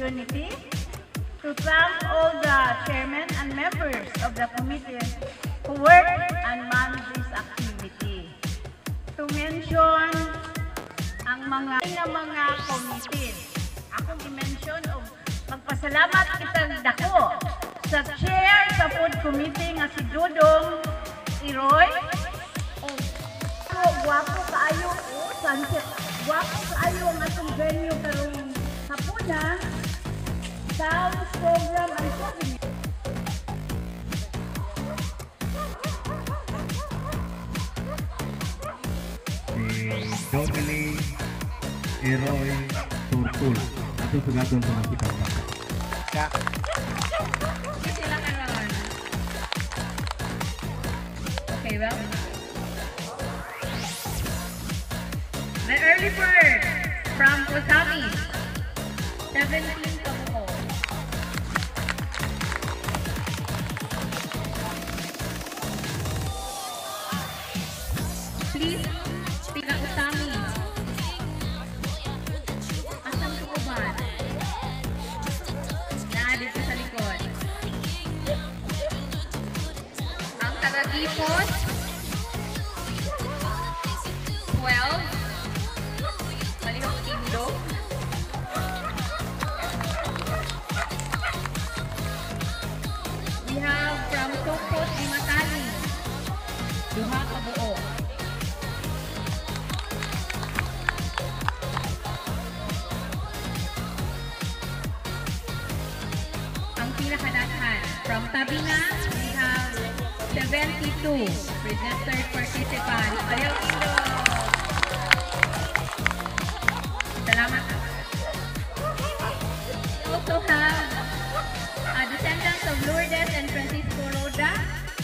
opportunity to thank all the chairmen and members of the committee who worked and managed this activity. To mention ang mga nga mga committees. Akong i-mention o magpasalamat kitang dako sa chair sa food committee nga si Dudong Iroy. O gwapo kaayo o sunset. Gwapo kaayo ang atong venue karong hapuna. Sounds program ang si Dominic Eroy Turtul. Ito sugatong sa mga kita. Kasi lang karon. Okay, well. The early bird from Utami. 17 kabuo. Please, tiga Utami. Asang tukuban? Na dito sa likod. Ang taga-ipon, From Tabina, we have 72 registered participants. Indo! Salamat. We also have uh, descendants of Lourdes and Francisco Roda,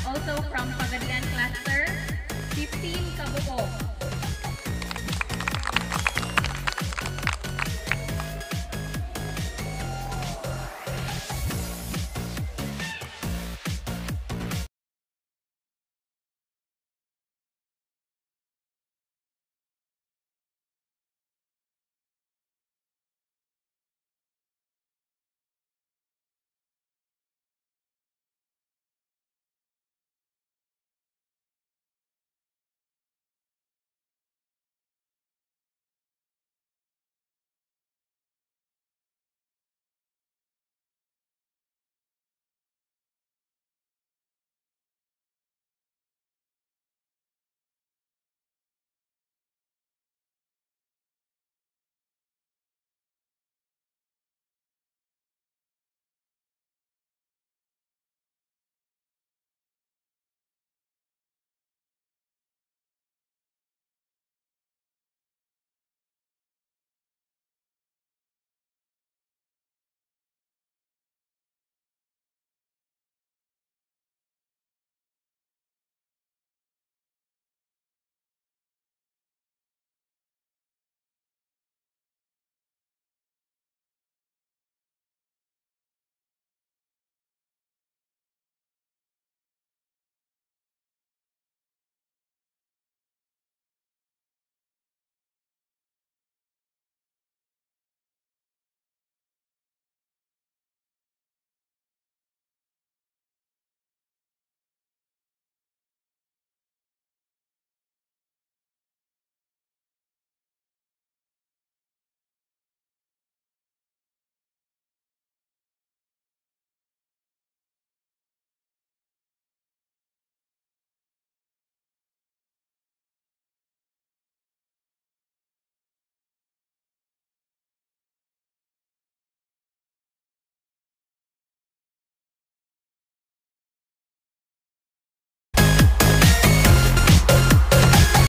also from Pagadian Cluster, 15 kabuo.